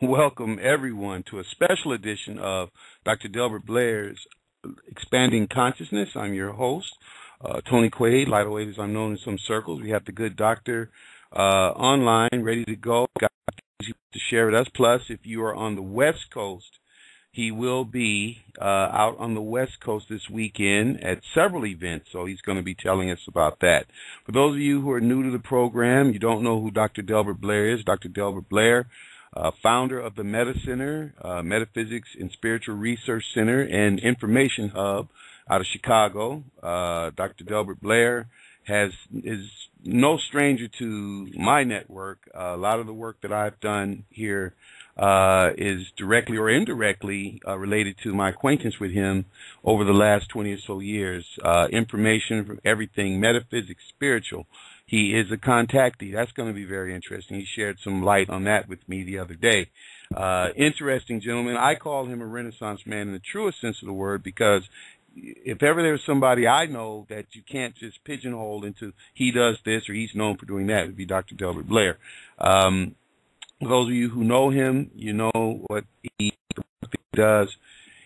welcome everyone to a special edition of Dr. Delbert Blair's Expanding Consciousness. I'm your host, uh, Tony Quaid, Light Wave as I'm known in some circles. We have the good doctor uh, online, ready to go, got to share with us. Plus, if you are on the West Coast, he will be uh, out on the West Coast this weekend at several events, so he's going to be telling us about that. For those of you who are new to the program, you don't know who Dr. Delbert Blair is. Dr. Delbert Blair uh, founder of the Meta Center, uh, Metaphysics and Spiritual Research Center and Information Hub out of Chicago. Uh, Dr. Delbert Blair has is no stranger to my network. a lot of the work that I've done here uh, is directly or indirectly uh, related to my acquaintance with him over the last 20 or so years. Uh, information from everything metaphysics, spiritual, he is a contactee. That's going to be very interesting. He shared some light on that with me the other day. Uh, interesting gentleman. I call him a Renaissance man in the truest sense of the word because if ever there's somebody I know that you can't just pigeonhole into he does this or he's known for doing that, it would be Dr. Delbert Blair. Um, those of you who know him, you know what he does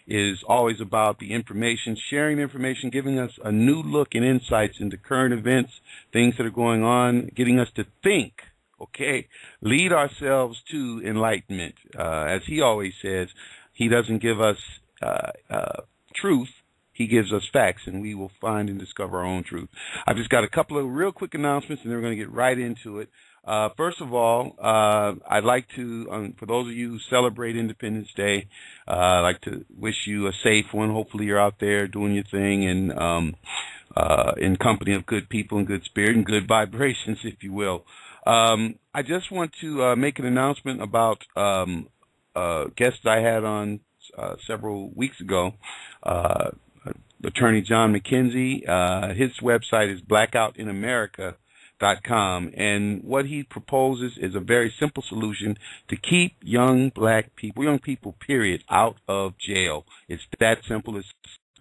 is always about the information, sharing information, giving us a new look and insights into current events, things that are going on, getting us to think, okay, lead ourselves to enlightenment. Uh, as he always says, he doesn't give us uh, uh, truth, he gives us facts, and we will find and discover our own truth. I've just got a couple of real quick announcements, and then we're going to get right into it. Uh, first of all, uh, I'd like to, um, for those of you who celebrate Independence Day, uh, I'd like to wish you a safe one. Hopefully, you're out there doing your thing and um, uh, in company of good people and good spirit and good vibrations, if you will. Um, I just want to uh, make an announcement about um, a guest I had on uh, several weeks ago. Attorney John McKenzie. his website is Blackout in America com, and what he proposes is a very simple solution to keep young black people, young people, period, out of jail. It's that simple. It's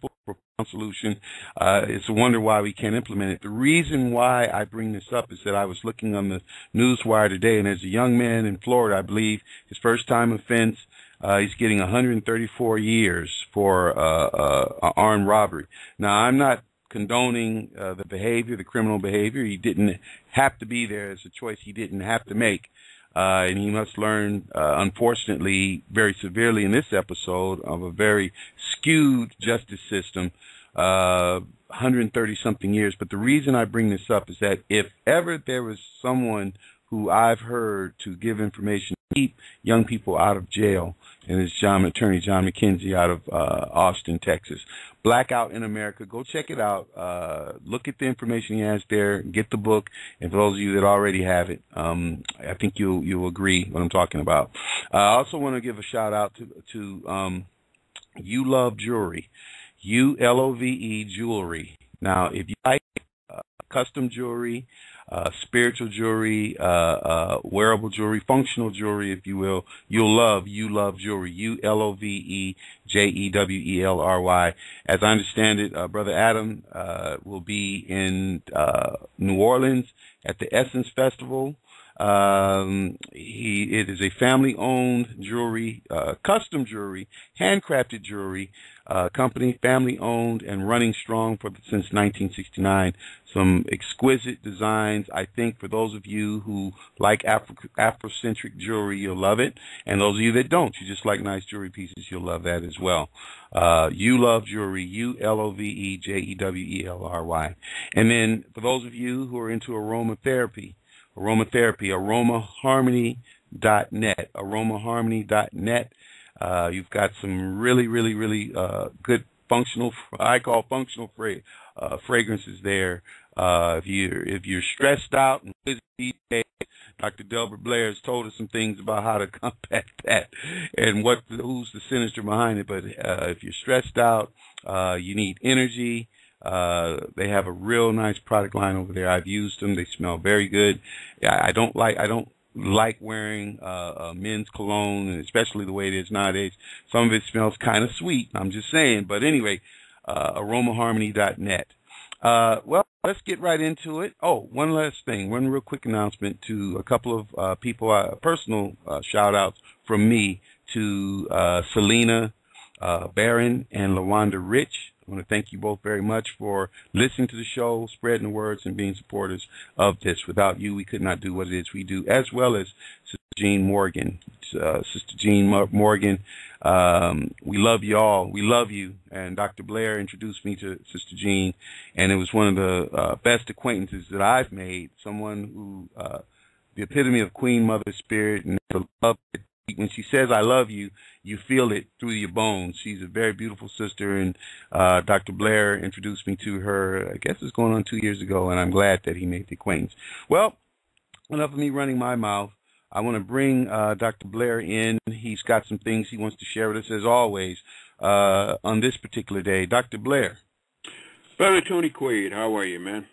a profound solution. Uh, it's a wonder why we can't implement it. The reason why I bring this up is that I was looking on the newswire today, and there's a young man in Florida, I believe, his first time offense. Uh, he's getting 134 years for uh, uh, armed robbery. Now, I'm not condoning uh, the behavior, the criminal behavior. He didn't have to be there. It's a choice he didn't have to make. Uh, and he must learn, uh, unfortunately, very severely in this episode of a very skewed justice system, uh, 130 something years. But the reason I bring this up is that if ever there was someone who I've heard to give information to keep young people out of jail, and it's John Attorney John McKenzie out of uh, Austin, Texas. Blackout in America. Go check it out. Uh, look at the information he has there. Get the book. And for those of you that already have it, um, I think you'll you'll agree what I'm talking about. Uh, I also want to give a shout out to to um, You Love Jewelry, U L O V E Jewelry. Now, if you like uh, custom jewelry, uh, spiritual jewelry, uh, uh, wearable jewelry, functional jewelry, if you will. You'll love, you love jewelry. U L O V E J E W E L R Y. As I understand it, uh, Brother Adam uh, will be in uh, New Orleans at the Essence Festival. Um, he, it is a family-owned jewelry, uh, custom jewelry, handcrafted jewelry uh, company, family-owned and running strong for since 1969. Some exquisite designs. I think for those of you who like Afro, Afrocentric jewelry, you'll love it, and those of you that don't, you just like nice jewelry pieces, you'll love that as well. Uh, you love jewelry, U L O V E J E W E L R Y. And then for those of you who are into aromatherapy aromatherapy, aromaharmony.net, aromaharmony.net. Uh, you've got some really, really, really uh, good functional, I call functional fra- uh, fragrances there. Uh, if you're if you're stressed out and busy Dr. Delbert Blair has told us some things about how to combat that and what who's the sinister behind it. But uh, if you're stressed out, uh, you need energy. Uh, they have a real nice product line over there. I've used them. They smell very good. I, don't like I don't like wearing uh, uh, men's cologne, and especially the way it is nowadays. Some of it smells kind of sweet. I'm just saying. But anyway, uh, aromaharmony.net. Uh, well, let's get right into it. Oh, one last thing, one real quick announcement to a couple of uh, people, uh, personal uh, shout outs from me to uh, Selena uh, Barron and Lawanda Rich. I want to thank you both very much for listening to the show, spreading the words, and being supporters of this. Without you, we could not do what it is we do, as well as Sister Jean Morgan. Uh, Sister Jean Morgan, um, we love you all. We love you. And Dr. Blair introduced me to Sister Jean, and it was one of the uh, best acquaintances that I've made. Someone who, uh, the epitome of Queen Mother spirit and the love when she says I love you, you feel it through your bones. She's a very beautiful sister, and uh, Dr. Blair introduced me to her. I guess it's going on two years ago, and I'm glad that he made the acquaintance. Well, enough of me running my mouth. I want to bring uh, Dr. Blair in. He's got some things he wants to share with us, as always, uh, on this particular day. Dr. Blair. Brother Tony Quaid, how are you, man?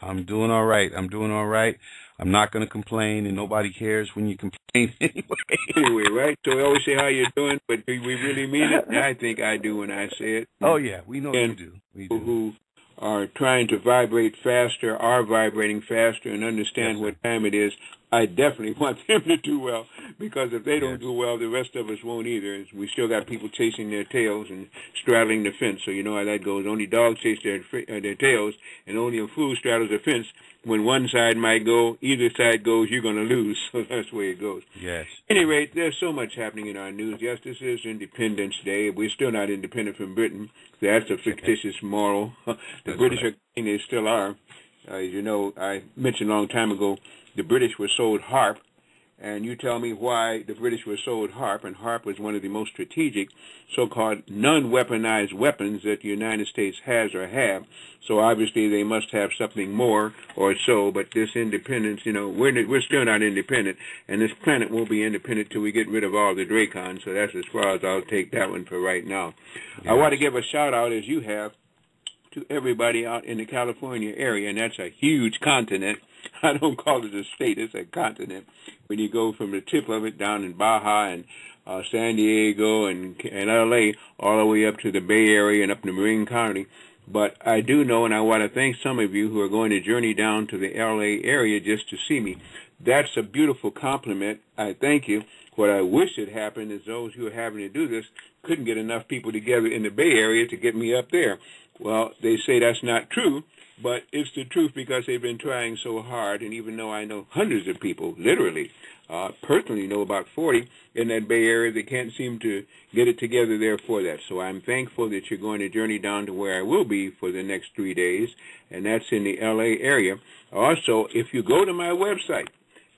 I'm doing all right. I'm doing all right. I'm not going to complain, and nobody cares when you complain anyway. anyway, right? So we always say how you're doing, but do we really mean it? I think I do when I say it. Oh yeah, we know and you do. We do. Who are trying to vibrate faster, are vibrating faster, and understand yes, what time it is. I definitely want them to do well because if they don't do well, the rest of us won't either. We still got people chasing their tails and straddling the fence. So you know how that goes. Only dogs chase their uh, their tails, and only a fool straddles the fence. When one side might go, either side goes, you're going to lose. So that's the way it goes. Yes. Any rate, there's so much happening in our news. Yes, this is Independence Day. We're still not independent from Britain. That's a fictitious moral. the British are, they still are. Uh, as you know, I mentioned a long time ago, the British were sold HAARP, and you tell me why the British were sold HAARP, and HAARP was one of the most strategic so-called non-weaponized weapons that the United States has or have. So obviously they must have something more or so, but this independence, you know, we're, we're still not independent, and this planet won't be independent till we get rid of all the Dracons, so that's as far as I'll take that one for right now. Yes. I want to give a shout-out, as you have, to everybody out in the California area, and that's a huge continent. I don't call it a state; it's a continent. When you go from the tip of it down in Baja and uh, San Diego and and LA, all the way up to the Bay Area and up to Marin County. But I do know, and I want to thank some of you who are going to journey down to the LA area just to see me. That's a beautiful compliment. I thank you. What I wish had happened is those who are having to do this couldn't get enough people together in the Bay Area to get me up there. Well, they say that's not true, but it's the truth because they've been trying so hard. And even though I know hundreds of people, literally, uh, personally know about 40 in that Bay Area, they can't seem to get it together there for that. So I'm thankful that you're going to journey down to where I will be for the next three days, and that's in the LA area. Also, if you go to my website,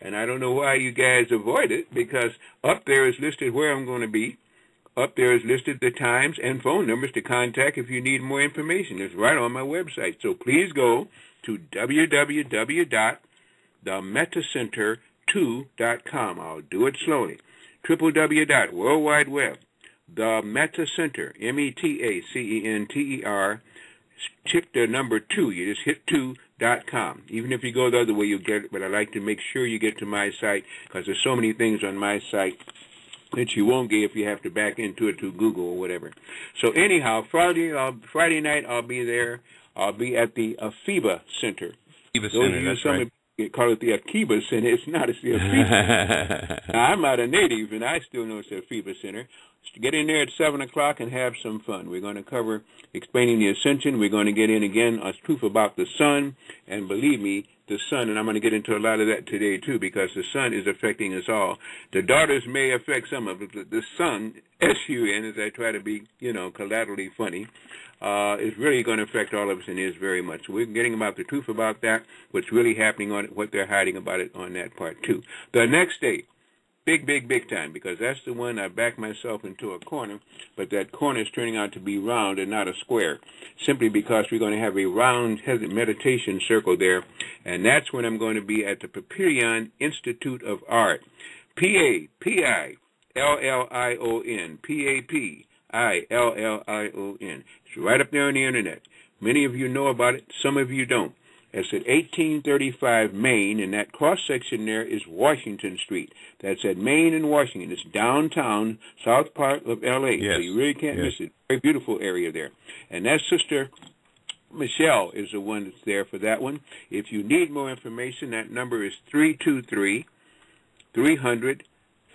and I don't know why you guys avoid it, because up there is listed where I'm going to be. Up there is listed the times and phone numbers to contact if you need more information. It's right on my website. So please go to www.themetacenter2.com. I'll do it slowly. www.worldwideweb. The Meta Center, M-E-T-A-C-E-N-T-E-R, Check the number two. You just hit two dot com. Even if you go the other way, you'll get it. But I like to make sure you get to my site because there's so many things on my site that you won't get if you have to back into it to Google or whatever. So anyhow, Friday uh, Friday night I'll be there. I'll be at the Afiba Center. Afiba Center, that's right. Call it the Akiba Center. It's not. It's the Afiba now, I'm not a native, and I still know it's the Afiba Center. So get in there at 7 o'clock and have some fun. We're going to cover explaining the ascension. We're going to get in again on truth about the sun. And believe me, the sun, and I'm going to get into a lot of that today too, because the sun is affecting us all. The daughters may affect some of it, but the sun, S-U-N, as I try to be, you know, collaterally funny, uh, is really going to affect all of us and is very much. So we're getting about the truth about that, what's really happening on it, what they're hiding about it on that part too. The next day, big, big, big time because that's the one I backed myself into a corner, but that corner is turning out to be round and not a square, simply because we're going to have a round meditation circle there, and that's when I'm going to be at the Papillion Institute of Art. P-A-P-I-L-L-I-O-N, P-A-P-I-L-L-I-O-N. It's right up there on the internet. Many of you know about it, some of you don't. It's at 1835 Main, and that cross section there is Washington Street. That's at Main and Washington. It's downtown, south part of L.A. Yes. So you really can't yes. miss it. Very beautiful area there. And that sister Michelle is the one that's there for that one. If you need more information, that number is 323 300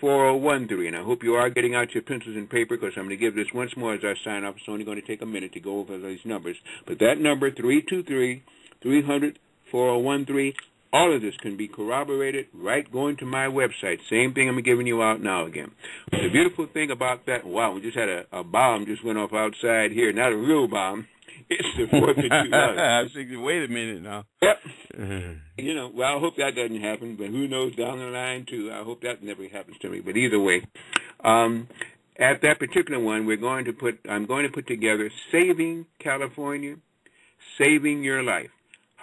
4013. And I hope you are getting out your pencils and paper because I'm going to give this once more as I sign off. It's only going to take a minute to go over these numbers. But that number, 323 300 4013, all of this can be corroborated right going to my website. Same thing I'm giving you out now again. But the beautiful thing about that, wow, we just had a, a bomb just went off outside here. Not a real bomb. It's the 4th of July. I was thinking, wait a minute now. Yep. you know, well, I hope that doesn't happen, but who knows down the line, too. I hope that never happens to me. But either way, um, at that particular one, we're going to put, I'm going to put together Saving California, Saving Your Life,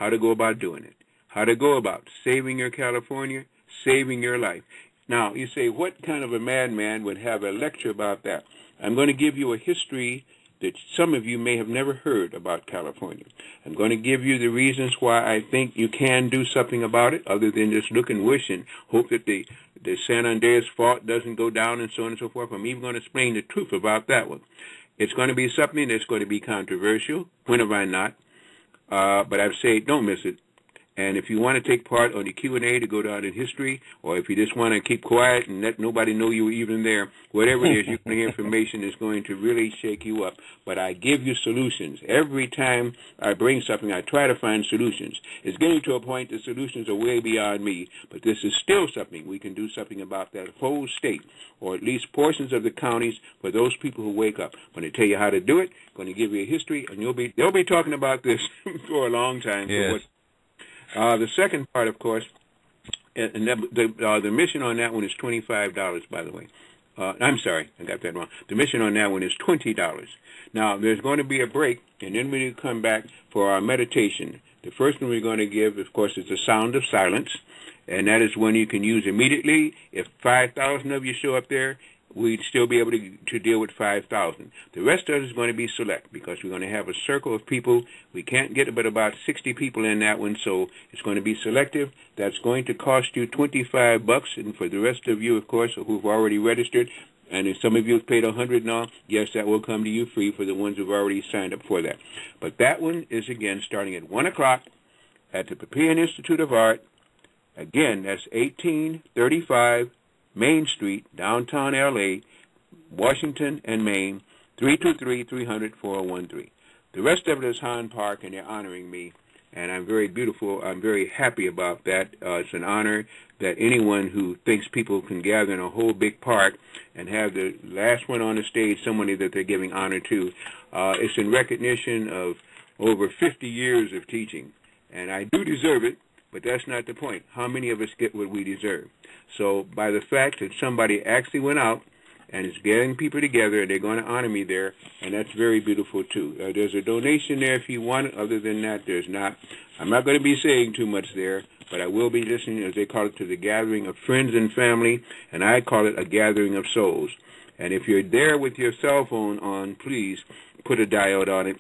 how to go about doing it, how to go about saving your California, saving your life. Now, you say, what kind of a madman would have a lecture about that? I'm going to give you a history that some of you may have never heard about California. I'm going to give you the reasons why I think you can do something about it other than just look and wish and hope that the, the San Andreas fault doesn't go down and so on and so forth. I'm even going to explain the truth about that one. It's going to be something that's going to be controversial. When have I not? Uh, but I've said don't miss it. And if you want to take part on the Q&A to go down in history, or if you just want to keep quiet and let nobody know you were even there, whatever it is, you can information is going to really shake you up. But I give you solutions. Every time I bring something, I try to find solutions. It's getting to a point the solutions are way beyond me, but this is still something we can do something about that whole state, or at least portions of the counties for those people who wake up. I'm going to tell you how to do it. I'm going to give you a history, and you'll be they'll be talking about this for a long time. Yes. Uh, the second part, of course, and the uh, the mission on that one is twenty five dollars. By the way, uh, I'm sorry, I got that wrong. The mission on that one is twenty dollars. Now there's going to be a break, and then we come back for our meditation. The first one we're going to give, of course, is the sound of silence, and that is one you can use immediately. If five thousand of you show up there, we'd still be able to, to deal with 5,000. The rest of it is going to be select because we're going to have a circle of people. We can't get but about 60 people in that one, so it's going to be selective. That's going to cost you 25 bucks, and for the rest of you, of course, who've already registered, and if some of you have paid 100 now, yes, that will come to you free for the ones who've already signed up for that. But that one is, again, starting at 1 o'clock at the Papillion Institute of Art. Again, that's 1835 Main Street, downtown LA, Washington and Main, 323-300-4013. The rest of it is Hahn Park, and they're honoring me, and I'm very beautiful. I'm very happy about that. Uh, it's an honor that anyone who thinks people can gather in a whole big park and have the last one on the stage somebody that they're giving honor to. Uh, it's in recognition of over 50 years of teaching, and I do deserve it, but that's not the point. How many of us get what we deserve? So by the fact that somebody actually went out and is getting people together, they're going to honor me there, and that's very beautiful too. Uh, there's a donation there if you want. Other than that, there's not. I'm not going to be saying too much there, but I will be listening, as they call it, to the gathering of friends and family, and I call it a gathering of souls. And if you're there with your cell phone on, please put a diode on it.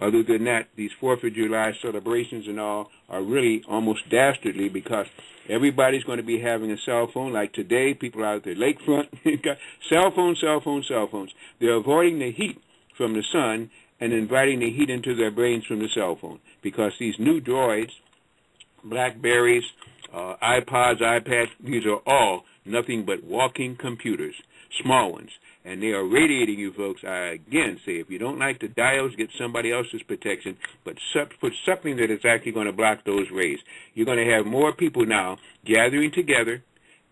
Other than that, these Fourth of July celebrations and all are really almost dastardly because everybody's going to be having a cell phone. Like today, people out at the lakefront cell phones, cell phones, cell phones. They're avoiding the heat from the sun and inviting the heat into their brains from the cell phone because these new droids, Blackberries, uh, iPods, iPads, these are all nothing but walking computers, small ones and they are radiating you folks. I again say if you don't like the diodes, get somebody else's protection, but put something that is actually going to block those rays. You're going to have more people now gathering together,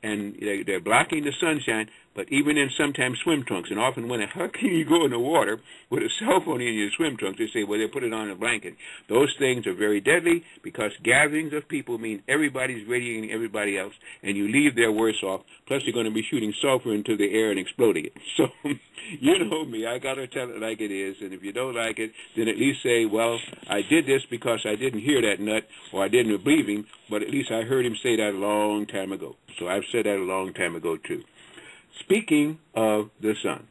and they're blocking the sunshine, but even in sometimes swim trunks, and often when how can you go in the water with a cell phone in your swim trunks? They say, well, they put it on a blanket. Those things are very deadly because gatherings of people mean everybody's radiating everybody else, and you leave there worse off. Plus, you're going to be shooting sulfur into the air and exploding it. So, you know me. I got to tell it like it is, and if you don't like it, then at least say, well, I did this because I didn't hear that nut, or I didn't believe him, but at least I heard him say that a long time ago. So I've said that a long time ago, too. Speaking of the sun.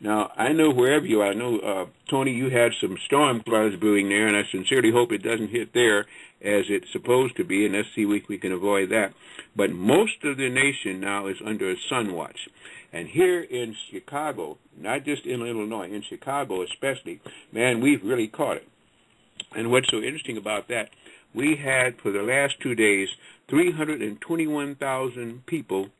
Now, I know wherever you are, I know, uh, Tony, you had some storm clouds brewing there, and I sincerely hope it doesn't hit there as it's supposed to be, and let's see if we can avoid that. But most of the nation now is under a sun watch. And here in Chicago, not just in Illinois, in Chicago especially, man, we've really caught it. And what's so interesting about that, we had for the last two days 321,000 people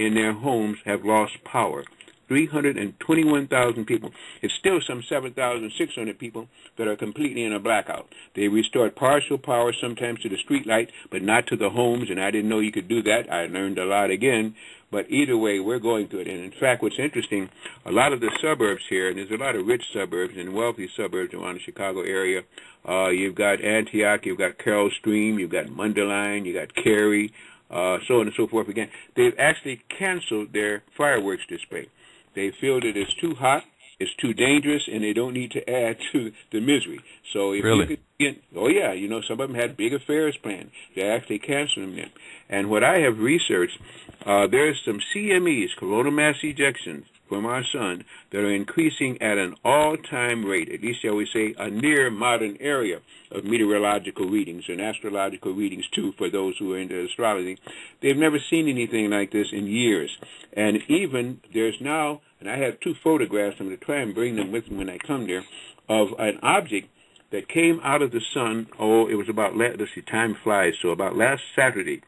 in their homes have lost power. 321,000 people. It's still some 7,600 people that are completely in a blackout. They restored partial power sometimes to the street light, but not to the homes, and I didn't know you could do that. I learned a lot again. But either way, we're going through it. And in fact, what's interesting, a lot of the suburbs here, and there's a lot of rich suburbs and wealthy suburbs around the Chicago area. Uh, you've got Antioch, you've got Carol Stream, you've got Mundelein, you've got Cary, uh, so on and so forth again. They've actually canceled their fireworks display. They feel that it's too hot, it's too dangerous, and they don't need to add to the misery. So if really? you could get, oh yeah, you know, some of them had big affairs planned. They actually canceled them. And what I have researched, uh, there's some CMEs, coronal mass ejections, from our sun that are increasing at an all-time rate, at least shall we say a near modern area of meteorological readings and astrological readings too for those who are into astrology. They've never seen anything like this in years. And even there's now, and I have two photographs, I'm going to try and bring them with me when I come there, of an object that came out of the sun, oh, it was about, let's see, time flies, so about last Saturday,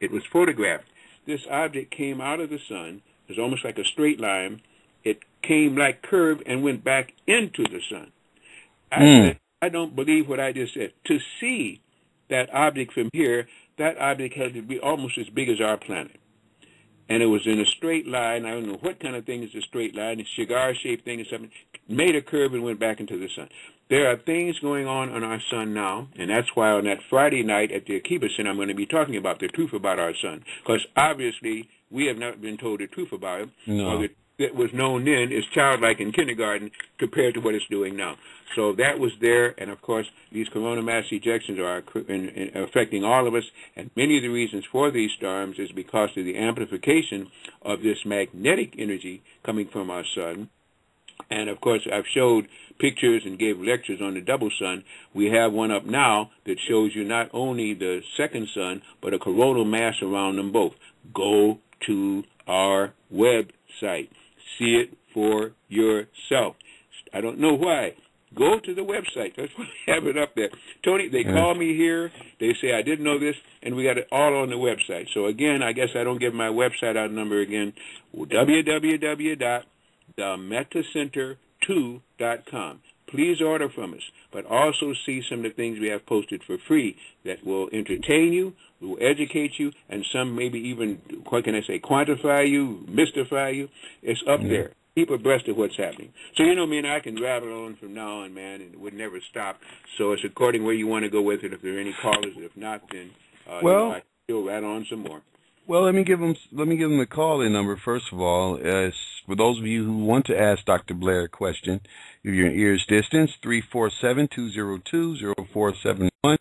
it was photographed. This object came out of the sun, it was almost like a straight line. It came like curved and went back into the sun. I, Mm. I don't believe what I just said. To see that object from here, that object had to be almost as big as our planet. And it was in a straight line. I don't know what kind of thing is a straight line, a cigar-shaped thing or something. Made a curve and went back into the sun. There are things going on on our sun now, and that's why on that Friday night at the Akiba Center, I'm going to be talking about the truth about our sun. Because obviously, we have not been told the truth about it. No. The that was known then is childlike in kindergarten compared to what it's doing now. So that was there, and of course, these corona mass ejections are in, in affecting all of us, and many of the reasons for these storms is because of the amplification of this magnetic energy coming from our sun. And of course, I've showed pictures and gave lectures on the double sun. We have one up now that shows you not only the second sun, but a coronal mass around them both. Go to our website see it for yourself. I don't know why. Go to the website. That's why I have it up there. Tony, they Yeah. call me here. They say, I didn't know this, and we got it all on the website. So, again, I guess I don't give my website out number again. www.themetacenter2.com. Please order from us, but also see some of the things we have posted for free that will entertain you, who will educate you, and some maybe even, what can I say, quantify you, mystify you. It's up mm -hmm. there. Keep abreast of what's happening. So you know me and I can rattle on from now on, man, and it would never stop. So it's according where you want to go with it. If there are any callers, if not, then uh, well, you know, I still rattle on some more. Well, let me give them let me give them the call-in number first of all. Uh, for those of you who want to ask Dr. Blair a question, if you're in ears distance, three four seven two zero two zero four seven one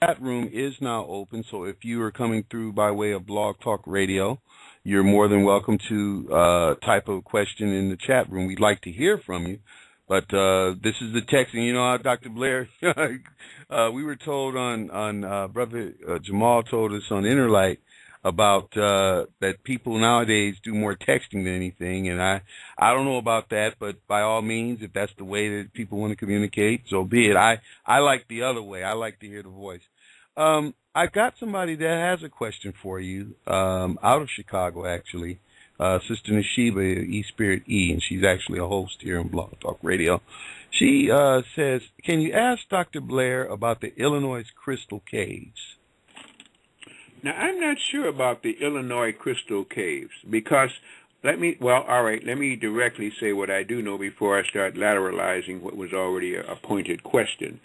chat room is now open, so if you are coming through by way of Blog Talk Radio, you're more than welcome to uh, type a question in the chat room. We'd like to hear from you. But uh, this is the text, and you know Dr. Blair, uh, we were told on on uh, brother uh, Jamal told us on Interlight about uh, that people nowadays do more texting than anything, and I I don't know about that, but by all means, if that's the way that people want to communicate, so be it. I I like the other way. I like to hear the voice. Um, I've got somebody that has a question for you um, out of Chicago, actually. Uh, Sister Nashiba E Spirit E, and she's actually a host here on Blog Talk Radio. She uh, says, "Can you ask Dr. Blair about the Illinois Crystal Caves?" Now, I'm not sure about the Illinois Crystal Caves because let me, well, all right, let me directly say what I do know before I start lateralizing what was already a, pointed question.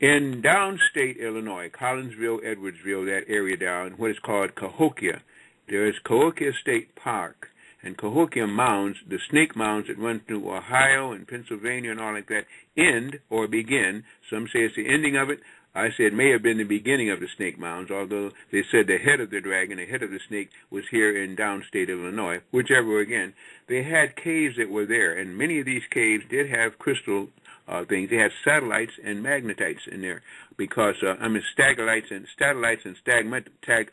In downstate Illinois, Collinsville, Edwardsville, that area down, what is called Cahokia, there is Cahokia State Park and Cahokia Mounds, the snake mounds that run through Ohio and Pennsylvania and all like that, end or begin. Some say it's the ending of it. I say it may have been the beginning of the snake mounds, although they said the head of the dragon, the head of the snake, was here in downstate of Illinois. Whichever, again, they had caves that were there, and many of these caves did have crystal uh, things. They had satellites and magnetites in there because uh, I mean stagolites and statolites and stagment tag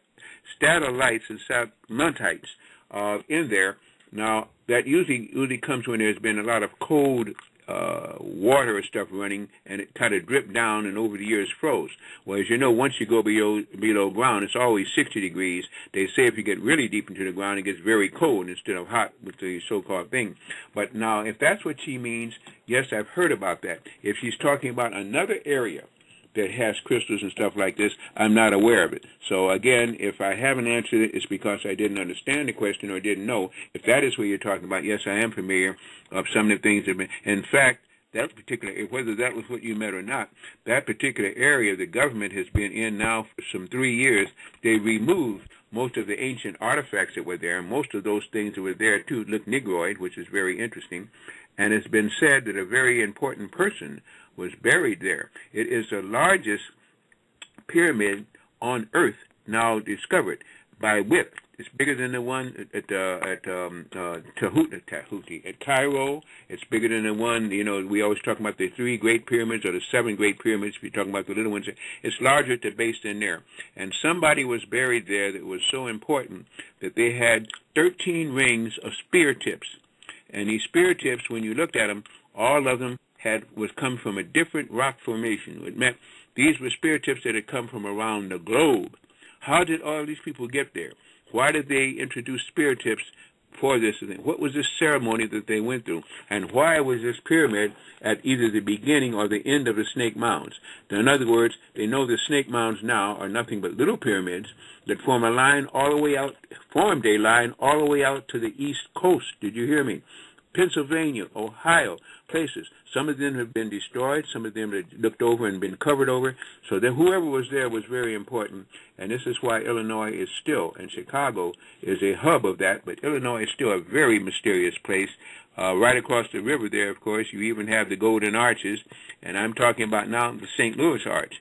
statolites and stalagmites uh, in there. Now that usually usually comes when there's been a lot of cold uh, water and stuff running, and it kind of dripped down and over the years froze. Well, as you know, once you go below below ground, it's always 60 degrees. They say if you get really deep into the ground, it gets very cold instead of hot with the so-called thing. But now, if that's what she means, yes, I've heard about that. If she's talking about another area that has crystals and stuff like this, I'm not aware of it. So again, if I haven't answered it, it's because I didn't understand the question or didn't know. If that is what you're talking about, yes, I am familiar of some of the things that have been. In fact, that particular, whether that was what you meant or not, that particular area the government has been in now for some three years, they removed most of the ancient artifacts that were there, most of those things that were there too look Negroid, which is very interesting. And it's been said that a very important person was buried there. It is the largest pyramid on Earth now discovered by width. It's bigger than the one at uh, at um, uh, Tahuti, Tahuti at Cairo. It's bigger than the one. You know, we always talk about the three great pyramids or the seven great pyramids. We're talking about the little ones. It's larger at the base than there. And somebody was buried there that was so important that they had 13 rings of spear tips. And these spear tips, when you looked at them, all of them had was come from a different rock formation. It meant these were spear tips that had come from around the globe. How did all these people get there? Why did they introduce spear tips for this thing? What was this ceremony that they went through? And why was this pyramid at either the beginning or the end of the snake mounds? In other words, they know the snake mounds now are nothing but little pyramids that form a line all the way out, formed a line all the way out to the east coast. Did you hear me? Pennsylvania, Ohio, places. Some of them have been destroyed. Some of them have looked over and been covered over. So that whoever was there was very important. And this is why Illinois is still, and Chicago is a hub of that. But Illinois is still a very mysterious place. Uh, right across the river there, of course, you even have the Golden Arches. And I'm talking about now the St. Louis Arch.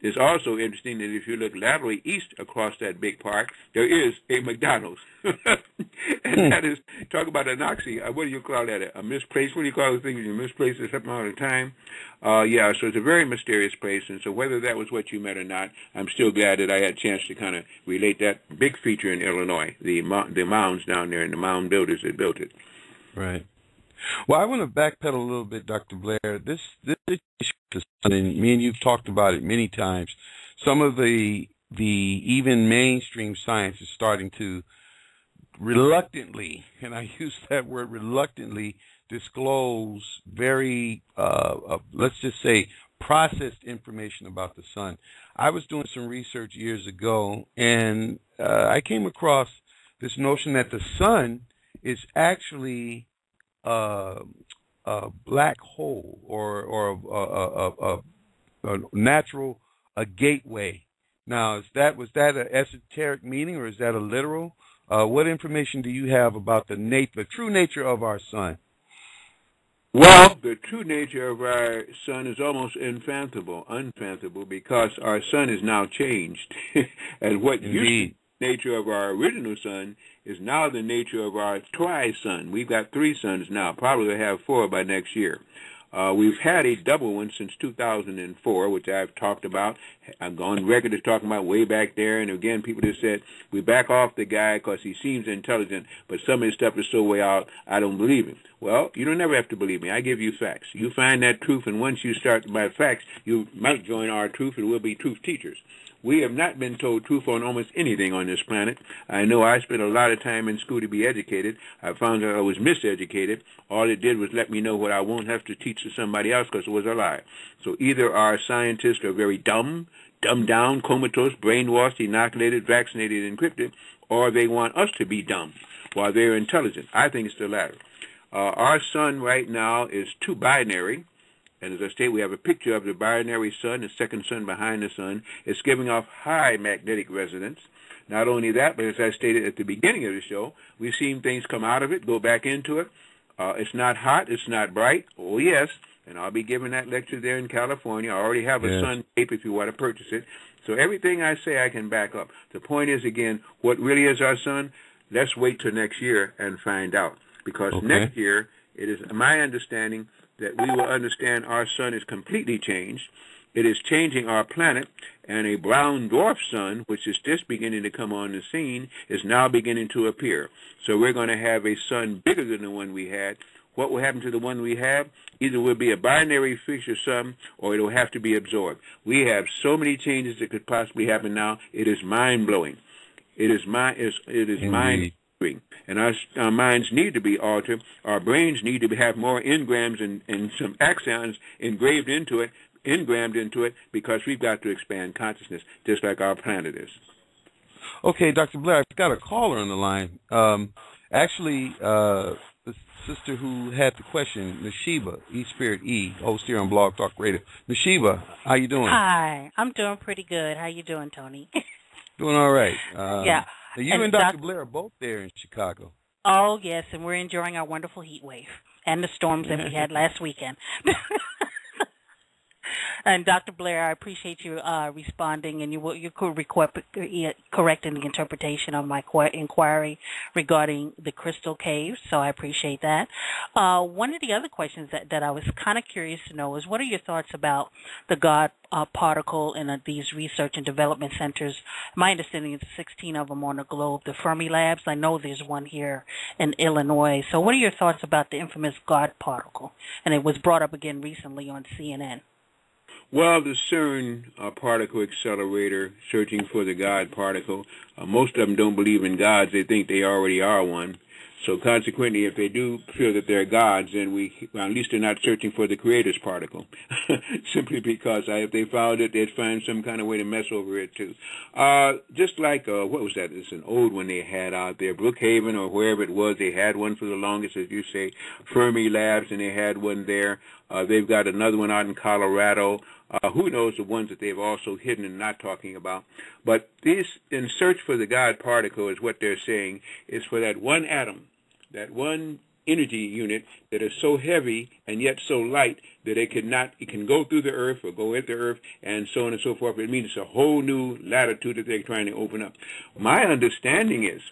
It's also interesting that if you look laterally east across that big park, there is a McDonald's. and hmm. that is, talk about an oxy, uh, what do you call that? A misplaced, what do you call the thing you misplace it something all the time? Uh, yeah, so it's a very mysterious place, and so whether that was what you meant or not, I'm still glad that I had a chance to kind of relate that big feature in Illinois, the, the mounds down there and the mound builders that built it. Right. Well, I want to backpedal a little bit, Dr. Blair. This, this and me and you've talked about it many times. Some of the the even mainstream science is starting to reluctantly, and I use that word reluctantly, disclose very, uh, uh, let's just say, processed information about the sun. I was doing some research years ago, and uh, I came across this notion that the sun is actually uh, a black hole or or a, a, a, a natural a gateway. Now, is that was that an esoteric meaning or is that a literal? Uh, what information do you have about the nat- the true nature of our sun? Well, the true nature of our sun is almost unfathomable, unfathomable, because our sun is now changed, and what Indeed. used nature of our original sun is now the nature of our tri-sun. We've got three suns now. Probably will have four by next year. Uh, we've had a double one since 2004, which I've talked about. I've gone record to talking about way back there. And again, people just said, we back off the guy because he seems intelligent, but some of his stuff is so way out, I don't believe him. Well, you don't never have to believe me. I give you facts. You find that truth, and once you start by facts, you might join our truth, and we'll be truth teachers. We have not been told truth on almost anything on this planet. I know I spent a lot of time in school to be educated. I found that I was miseducated. All it did was let me know what I won't have to teach to somebody else because it was a lie. So either our scientists are very dumb, dumbed down, comatose, brainwashed, inoculated, vaccinated, encrypted, or they want us to be dumb while they're intelligent. I think it's the latter. Uh, our sun right now is too binary. And as I state, we have a picture of the binary sun, the second sun behind the sun. It's giving off high magnetic resonance. Not only that, but as I stated at the beginning of the show, we've seen things come out of it, go back into it. Uh, it's not hot, it's not bright. Oh, yes. And I'll be giving that lecture there in California. I already have a yes. sun tape if you want to purchase it. So everything I say I can back up. The point is, again, what really is our sun? Let's wait till next year and find out. Because okay. next year, it is my understanding that we will understand our sun is completely changed. It is changing our planet, and a brown dwarf sun, which is just beginning to come on the scene, is now beginning to appear. So we're going to have a sun bigger than the one we had. What will happen to the one we have? Either will be a binary fixture sun, or it will have to be absorbed. We have so many changes that could possibly happen now. It is mind blowing. It is mind. It is mind and our, our minds need to be altered. Our brains need to have more engrams and, and some axons engraved into it, engrammed into it, because we've got to expand consciousness, just like our planet is. Okay, Dr. Blair, I've got a caller on the line. Um, actually, uh, the sister who had the question, Nashiba, E Spirit E, host here on Blog Talk Radio. Nashiba, how you doing? Hi, I'm doing pretty good. How you doing, Tony? doing all right. Um, yeah. You and, and Dr. Doc- Blair are both there in Chicago. Oh yes, and we're enjoying our wonderful heat wave and the storms that we had last weekend. And Dr. Blair, I appreciate you uh, responding, and you you could correct in the interpretation of my inquiry regarding the crystal caves. So I appreciate that. Uh, one of the other questions that, that I was kind of curious to know is, what are your thoughts about the God uh, particle in uh, these research and development centers? My understanding is 16 of them on the globe. The Fermi Labs. I know there's one here in Illinois. So what are your thoughts about the infamous God particle? And it was brought up again recently on CNN. Well, the CERN uh, particle accelerator, searching for the God particle, uh, most of them don't believe in gods. They think they already are one. So consequently, if they do feel that they're gods, then we, well, at least they're not searching for the creator's particle. Simply because I, if they found it, they'd find some kind of way to mess over it too. Uh, just like, uh, what was that? It's an old one they had out there, Brookhaven or wherever it was. They had one for the longest, as you say, Fermi Labs, and they had one there. Uh, they've got another one out in Colorado. Uh, who knows the ones that they've also hidden and not talking about. But this, in search for the God particle, is what they're saying, is for that one atom, that one energy unit that is so heavy and yet so light that it can not it can go through the earth or go into the earth and so on and so forth. It means it's a whole new latitude that they're trying to open up. My understanding is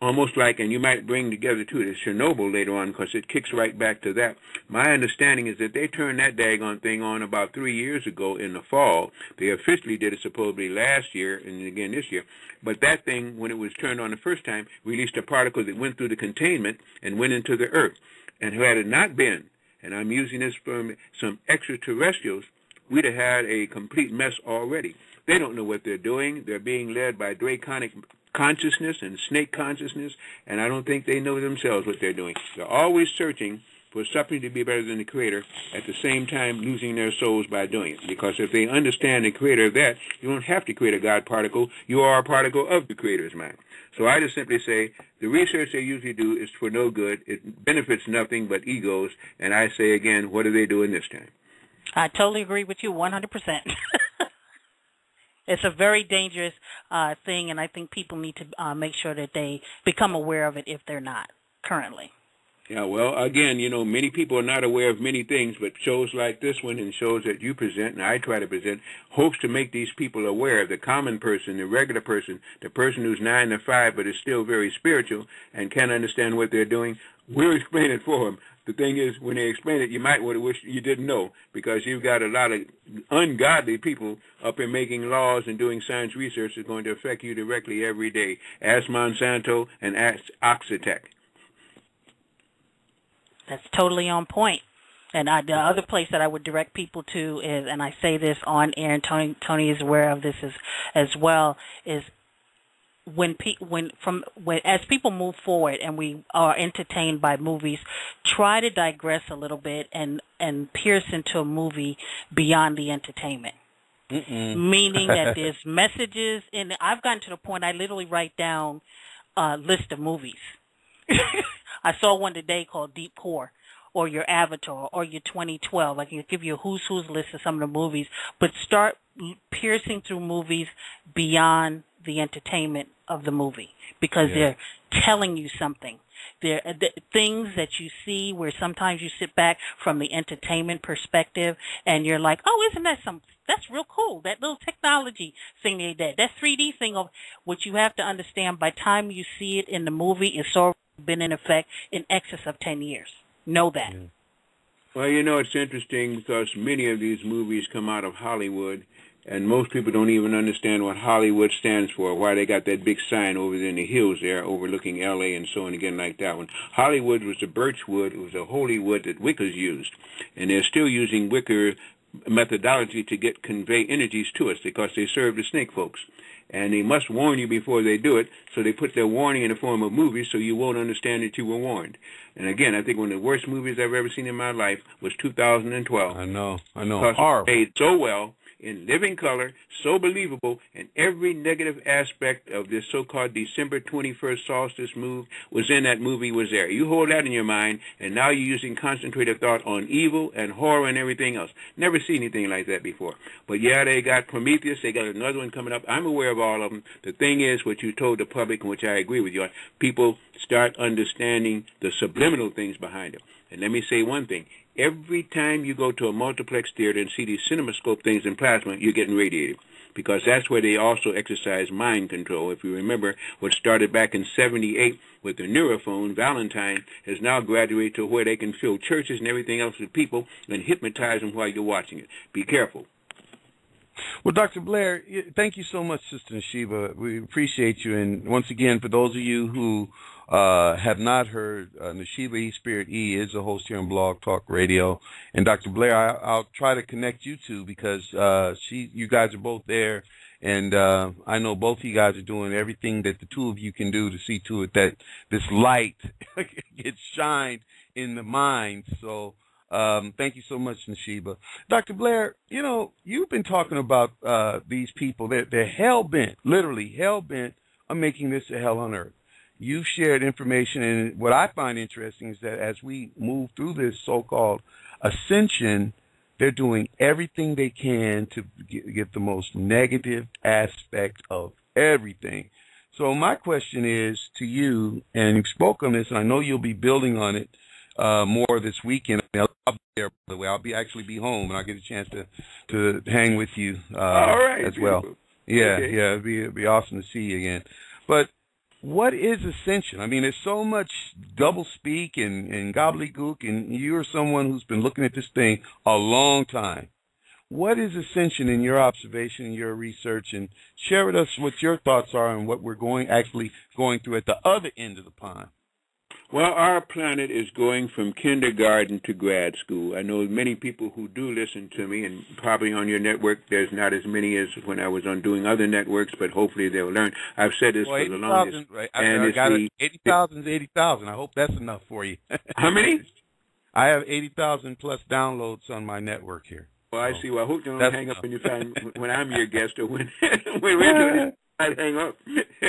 almost like, and you might bring together too, the Chernobyl later on because it kicks right back to that. My understanding is that they turned that daggone thing on about three years ago in the fall. They officially did it supposedly last year and again this year. But that thing, when it was turned on the first time, released a particle that went through the containment and went into the earth. And had it not been, and I'm using this from some extraterrestrials, we'd have had a complete mess already. They don't know what they're doing. They're being led by draconic consciousness and snake consciousness, and I don't think they know themselves what they're doing. They're always searching for something to be better than the Creator, at the same time losing their souls by doing it. Because if they understand the Creator of that, you don't have to create a God particle. You are a particle of the Creator's mind. So I just simply say the research they usually do is for no good. It benefits nothing but egos. And I say again, what are they doing this time? I totally agree with you 100%. it's a very dangerous uh, thing, and I think people need to uh, make sure that they become aware of it if they're not currently. Yeah, well, again, you know, many people are not aware of many things, but shows like this one and shows that you present and I try to present hopes to make these people aware, of the common person, the regular person, the person who's nine to five but is still very spiritual and can't understand what they're doing. We'll explain it for them. The thing is, when they explain it, you might wish you didn't know because you've got a lot of ungodly people up in making laws and doing science research that's going to affect you directly every day. Ask Monsanto and ask Oxitec. That's totally on point. And I, the other place that I would direct people to is, and I say this on air, and Tony Tony is aware of this as as well, is when pe- when from when as people move forward and we are entertained by movies, try to digress a little bit and and pierce into a movie beyond the entertainment. Meaning that there's messages, and I've gotten to the point I literally write down a list of movies. I saw one today called Deep Core or your Avatar or your 2012. I can give you a who's who's list of some of the movies, but start piercing through movies beyond the entertainment of the movie because yeah. they're telling you something. There are uh, the things that you see where sometimes you sit back from the entertainment perspective and you're like, oh, isn't that some? That's real cool. That little technology thing they did, that 3D thing of what you have to understand. By time you see it in the movie, it's already been in effect in excess of 10 years. Know that. Well, you know, it's interesting because many of these movies come out of Hollywood, and most people don't even understand what Hollywood stands for, why they got that big sign over there in the hills there overlooking L.A. and so on again like that one. Hollywood was the birch wood. It was a holy wood that Wiccas used, and they're still using wicker methodology to get convey energies to us because they serve the snake folks and they must warn you before they do it. So they put their warning in the form of movies, so you won't understand that you were warned. And again, I think one of the worst movies I've ever seen in my life was 2012. I know, I know. Because Horrible. it made so well in living color, so believable, and every negative aspect of this so-called December 21st solstice move was in that movie was there. You hold that in your mind, and now you're using concentrated thought on evil and horror and everything else. Never seen anything like that before. But yeah, they got Prometheus, they got another one coming up. I'm aware of all of them. The thing is, what you told the public, and which I agree with you on, people start understanding the subliminal things behind it. And let me say one thing. Every time you go to a multiplex theater and see these cinemascope things in plasma, you're getting radiated. Because that's where they also exercise mind control. If you remember what started back in 78 with the neurophone, Valentine has now graduated to where they can fill churches and everything else with people and hypnotize them while you're watching it. Be careful. Well, Dr. Blair, thank you so much, Sister Nashiba. We appreciate you. And once again, for those of you who uh, have not heard, uh, Nashiba E Spirit E is a host here on Blog Talk Radio. And Dr. Blair, I, will try to connect you two because uh, she, you guys are both there. And uh, I know both of you guys are doing everything that the two of you can do to see to it that this light gets shined in the mind. So um, thank you so much, Nashiba. Dr. Blair, you know, you've been talking about uh, these people. They're, they're hell bent, literally hell bent on making this a hell on earth. You've shared information, and what I find interesting is that as we move through this so-called ascension, they're doing everything they can to get the most negative aspect of everything. So my question is to you, and you spoke on this, and I know you'll be building on it uh, more this weekend. I'll be there, by the way. I'll be actually be home, and I'll get a chance to to hang with you uh, All right, as well. beautiful. Yeah, Okay. yeah, it'd be it'd be awesome to see you again. But what is ascension? I mean, there's so much double speak and, and gobbledygook, and you're someone who's been looking at this thing a long time. What is ascension in your observation and your research? And share with us what your thoughts are and what we're going actually going through at the other end of the pond. Well, our planet is going from kindergarten to grad school. I know many people who do listen to me, and probably on your network there's not as many as when I was on doing other networks, but hopefully they'll learn. I've said this Well, for the longest. 80,000, right? I, and I got the- 80,000 is 80,000. I hope that's enough for you. How many? I have 80,000 plus downloads on my network here. Well, I see. Well, I hope you don't That's hang up enough. when you find when I'm your guest or when when we're doing it. I'd hang up.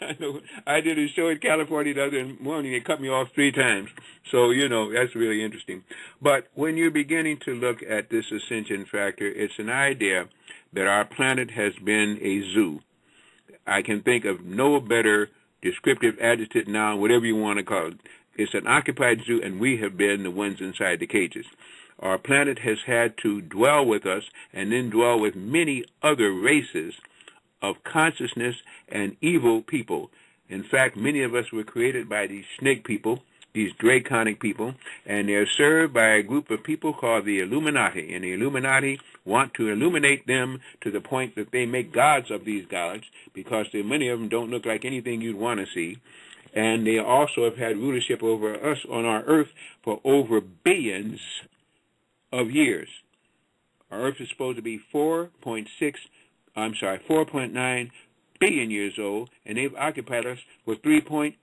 I know. I did a show in California the other morning. They cut me off three times. So you know that's really interesting. But when you're beginning to look at this ascension factor, it's an idea that our planet has been a zoo. I can think of no better descriptive adjective now, whatever you want to call it. It's an occupied zoo, and we have been the ones inside the cages. Our planet has had to dwell with us and then dwell with many other races of consciousness and evil people. In fact, many of us were created by these snake people, these draconic people, and they're served by a group of people called the Illuminati. And the Illuminati want to illuminate them to the point that they make gods of these gods because many of them don't look like anything you'd want to see. And they also have had rulership over us on our earth for over billions of years. Our Earth is supposed to be 4.6, I'm sorry, 4.9 billion years old, and they've occupied us for 3.8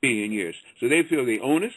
billion years. So they feel they own us,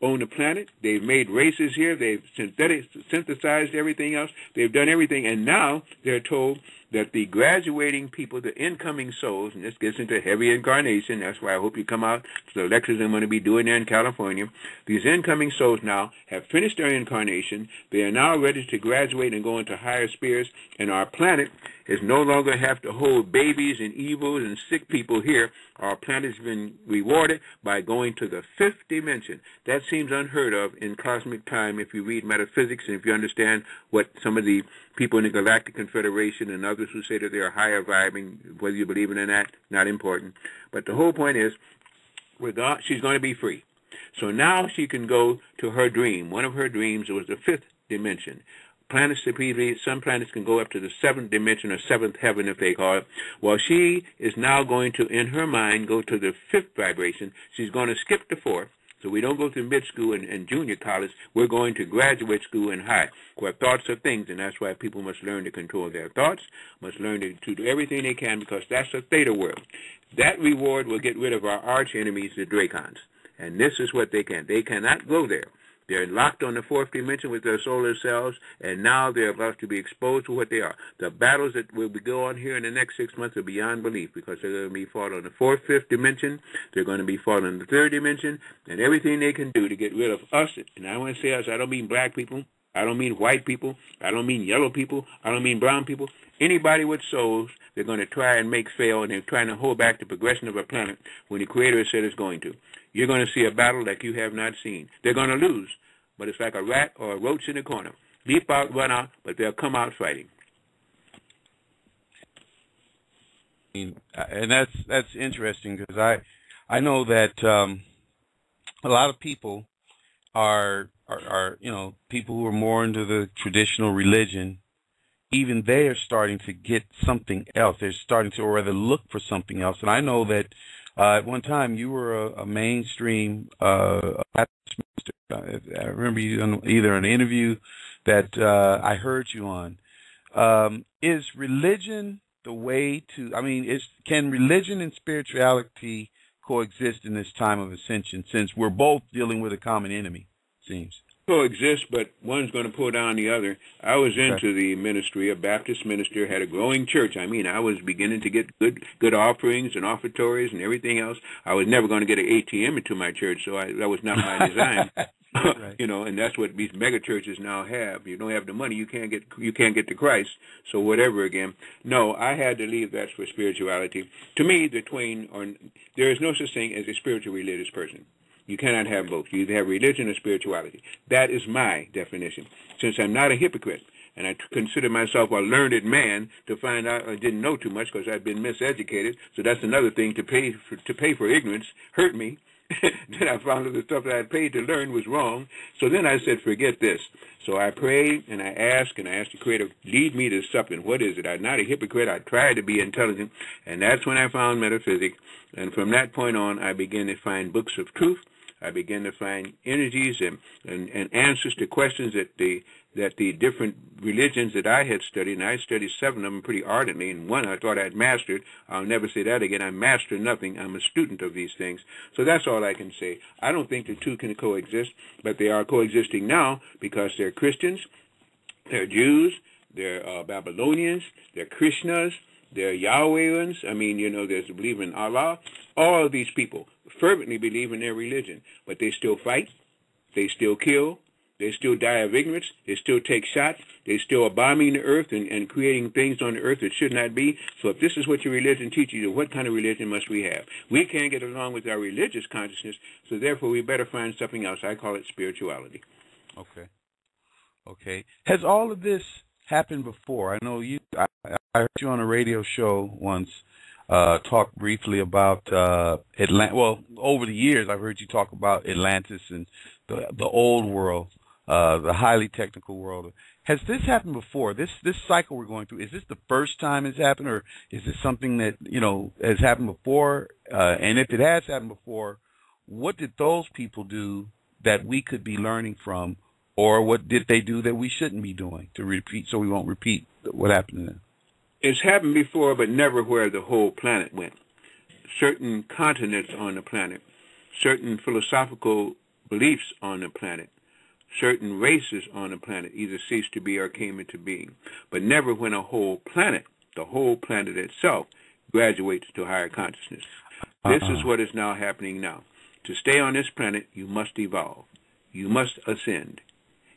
own the planet. They've made races here. They've synthetic, synthesized everything else. They've done everything, and now they're told that the graduating people, the incoming souls, and this gets into heavy incarnation. That's why I hope you come out to the lectures I'm going to be doing there in California. These incoming souls now have finished their incarnation. They are now ready to graduate and go into higher spheres, and our planet is no longer have to hold babies and evils and sick people here. Our planet has been rewarded by going to the fifth dimension. That seems unheard of in cosmic time if you read metaphysics and if you understand what some of the people in the Galactic Confederation and others who say that they are higher vibing, whether you believe in or not, not important. But the whole point is, we're she's going to be free. So now she can go to her dream. One of her dreams was the fifth dimension. Planets some planets can go up to the seventh dimension or seventh heaven, if they call it. Well, she is now going to, in her mind, go to the fifth vibration. She's going to skip the fourth. So we don't go through mid school and, and junior college. We're going to graduate school and high, where thoughts are things, and that's why people must learn to control their thoughts, must learn to, to do everything they can, because that's a theta world. That reward will get rid of our arch enemies, the Dracons. And this is what they can. They cannot go there. They're locked on the fourth dimension with their solar cells, and now they're about to be exposed to what they are. The battles that will be going on here in the next six months are beyond belief because they're going to be fought on the fourth, fifth dimension. They're going to be fought on the third dimension, and everything they can do to get rid of us. And I want to say us. I don't mean black people. I don't mean white people. I don't mean yellow people. I don't mean brown people. Anybody with souls, they're going to try and make fail, and they're trying to hold back the progression of a planet when the Creator said it's going to. You're going to see a battle like you have not seen. They're going to lose but it's like a rat or a roach in the corner. Leap out, run out, but they'll come out fighting. And that's that's interesting because I I know that um, a lot of people are, are are you know people who are more into the traditional religion. Even they are starting to get something else. They're starting to, or rather, look for something else. And I know that uh, at one time you were a, a mainstream uh, I remember you on either an interview that uh, I heard you on. Um, is religion the way to? I mean, is can religion and spirituality coexist in this time of ascension? Since we're both dealing with a common enemy, seems coexist, but one's going to pull down the other. I was into okay. the ministry, a Baptist minister, had a growing church. I mean, I was beginning to get good good offerings and offertories and everything else. I was never going to get an ATM into my church, so I, that was not my design. right. you know, and that's what these mega churches now have. You don't have the money, you can't get you can't get to Christ. So whatever again. No, I had to leave that for spirituality. To me, the twain are there is no such thing as a spiritual religious person. You cannot have both. You either have religion or spirituality. That is my definition. Since I'm not a hypocrite, and I consider myself a learned man to find out I didn't know too much because I've been miseducated. So that's another thing to pay for, to pay for ignorance hurt me. then I found that the stuff that I paid to learn was wrong. So then I said, forget this. So I prayed and I asked and I asked the Creator, lead me to something. What is it? I'm not a hypocrite. I tried to be intelligent. And that's when I found metaphysics. And from that point on, I began to find books of truth. I began to find energies and, and, and answers to questions that the that the different religions that I had studied, and I studied seven of them pretty ardently, and one I thought I'd mastered. I'll never say that again. I master nothing. I'm a student of these things. So that's all I can say. I don't think the two can coexist, but they are coexisting now because they're Christians, they're Jews, they're uh, Babylonians, they're Krishnas, they're Yahwehans. I mean, you know, there's a believer in Allah. All of these people fervently believe in their religion, but they still fight, they still kill, they still die of ignorance. They still take shots. They still are bombing the earth and, and creating things on the earth that should not be. So if this is what your religion teaches you, what kind of religion must we have? We can't get along with our religious consciousness, so therefore we better find something else. I call it spirituality. Okay. Okay. Has all of this happened before? I know you. I, I heard you on a radio show once uh, talk briefly about uh. Well, over the years, I've heard you talk about Atlantis and the the old world uh, the highly technical world. Has this happened before? This this cycle we're going through is this the first time it's happened, or is this something that you know has happened before? Uh, and if it has happened before, what did those people do that we could be learning from, or what did they do that we shouldn't be doing to repeat so we won't repeat what happened to them? It's happened before, but never where the whole planet went. Certain continents on the planet, certain philosophical beliefs on the planet certain races on the planet either ceased to be or came into being, but never when a whole planet, the whole planet itself, graduates to higher consciousness. Uh-uh. This is uh-uh. what is now happening now. To stay on this planet, you must evolve. You must ascend.